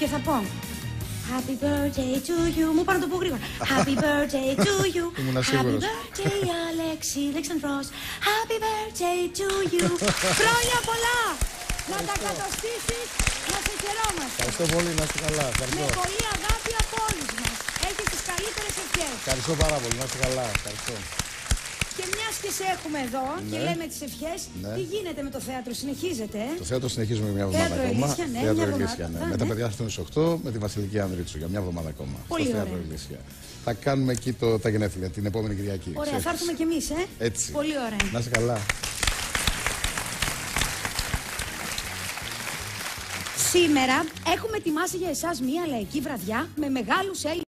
Και θα πω Happy birthday to you. Μου πάρω το πω γρήγορα. Happy birthday to you. Ήμουνα Happy σίγουρος. birthday, Αλέξη Αλεξανδρός. Happy birthday to you. Χρόνια πολλά! Να τα κατοστήσεις, να σε χαιρόμαστε. Ευχαριστώ πολύ, να είστε καλά. Με Ευχαριστώ. πολύ αγάπη από όλους μας. Έχεις τις καλύτερες ευχές. Ευχαριστώ πάρα πολύ, να είστε καλά. Ευχαριστώ. Και μια και σε έχουμε εδώ και Ναι. λέμε τις ευχές, Ναι. τι γίνεται με το θέατρο, συνεχίζεται. ε; Το θέατρο συνεχίζουμε μια εβδομάδα Θέατρο ακόμα. Ηλίσια, ναι, θέατρο μια εβδομάδα. Ηλίσια, ναι. Α, Με τα ναι. παιδιά στο 8 με τη Βασιλική Ανδρίτσου για μια εβδομάδα ακόμα. Πολύ στο θέατρο ωραία. Ηλίσια. Θα κάνουμε εκεί το, τα γενέθλια την επόμενη Κυριακή. Ωραία, Ξέρεις. θα έρθουμε κι εμείς, ε; Έτσι. Πολύ ωραία. Να είστε καλά. Σήμερα έχουμε ετοιμάσει για εσάς μία λαϊκή βραδιά με μεγάλους Έλληνες.